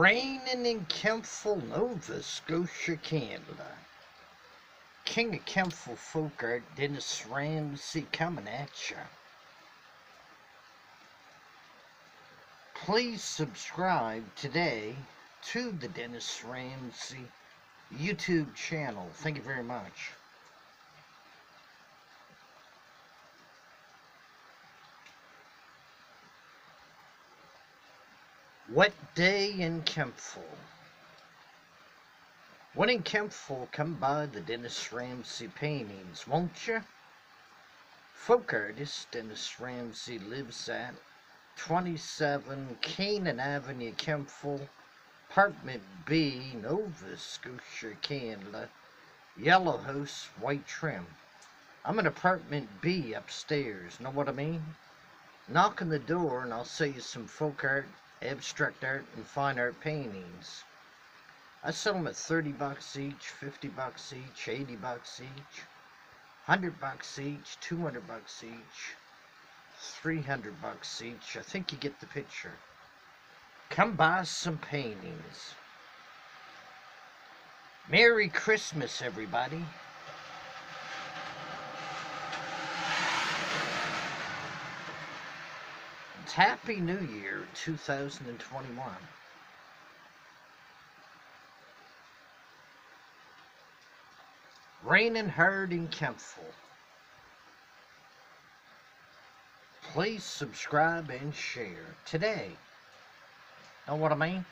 Raining in Kentville, Nova Scotia, Canada. King of Kentville folk art, Dennis Ramsay coming at ya. Please subscribe today to the Dennis Ramsay YouTube channel. Thank you very much. Wet day in Kentville. When in Kentville, come by the Dennis Ramsay paintings, won't you? Folk artist Dennis Ramsay lives at 27 Canaan Avenue, Kentville, Apartment B, Nova Scotia, Canada. Yellow house, white trim. I'm in apartment B upstairs, know what I mean? Knock on the door and I'll sell you some folk art abstract art and fine art paintings. I sell them at 30 bucks each, 50 bucks each, 80 bucks each, 100 bucks each, 200 bucks each, 300 bucks each. I think you get the picture. Come buy some paintings. Merry Christmas, everybody. Happy New Year 2021. Raining hard in Kentville. Please subscribe and share today. Know what I mean?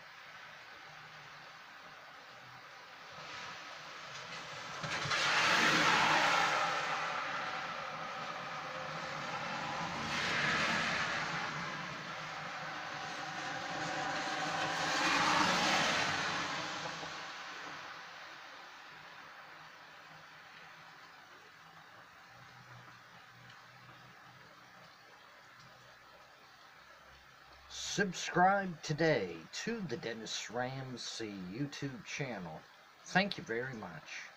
Subscribe today to the Dennis Ramsay YouTube channel. Thank you very much.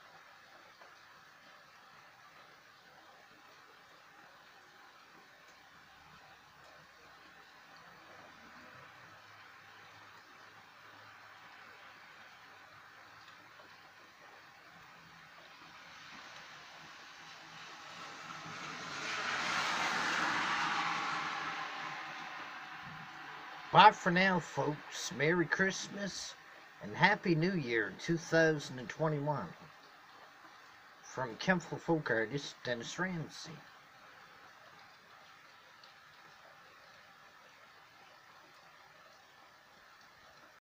Bye for now, folks. Merry Christmas and Happy New Year 2021. From Kentville folk artist Dennis Ramsay.